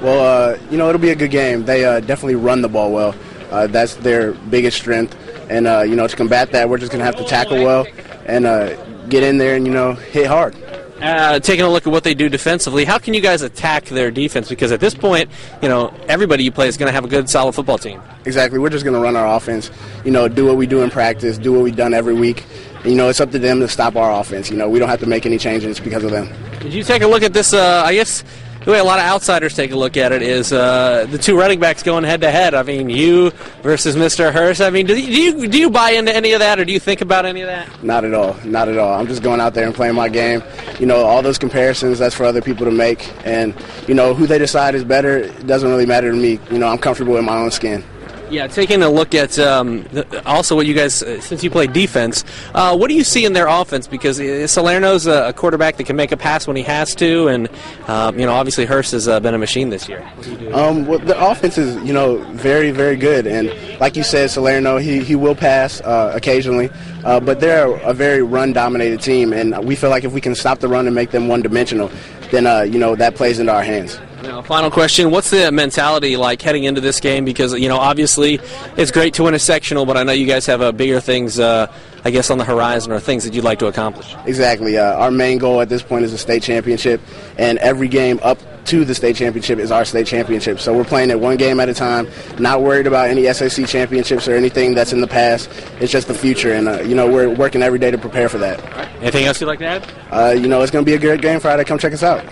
Well, uh, you know, it'll be a good game. They uh, definitely run the ball well. Uh, that's their biggest strength. And, uh, you know, to combat that, we're just going to have to tackle well and uh, get in there and, you know, hit hard. Uh, taking a look at what they do defensively, how can you guys attack their defense? Because at this point, you know, everybody you play is going to have a good, solid football team. Exactly. We're just going to run our offense, you know, do what we do in practice, do what we've done every week. And, you know, it's up to them to stop our offense. You know, we don't have to make any changes because of them. Did you take a look at this? Uh, I guess the way a lot of outsiders take a look at it is uh, the two running backs going head to head. I mean, you versus Mr. Hurst. I mean, do you do you buy into any of that, or do you think about any of that? Not at all. Not at all. I'm just going out there and playing my game. You know, all those comparisons that's for other people to make, and you know who they decide is better it doesn't really matter to me. You know, I'm comfortable in my own skin. Yeah, taking a look at um, the, also what you guys, uh, since you play defense, uh, what do you see in their offense? Because uh, Salerno's a, a, quarterback that can make a pass when he has to, and um, you know obviously Hurst has uh, been a machine this year. Um, well, the offense is you know very very good, and like you said, Salerno he, he will pass uh, occasionally, uh, but they're a very run dominated team, and we feel like if we can stop the run and make them one dimensional, then you know that plays into our hands. Now, final question: What's the mentality like heading into this game? Because you know, obviously, it's great to win a sectional, but I know you guys have uh, bigger things, uh, I guess, on the horizon or things that you'd like to accomplish. Exactly. Uh, our main goal at this point is a state championship, and every game up to the state championship is our state championship. So we're playing it one game at a time, not worried about any SAC championships or anything that's in the past. It's just the future, and uh, you know, we're working every day to prepare for that. Anything else you'd like to add? Uh, you know, it's going to be a good game Friday. Come check us out.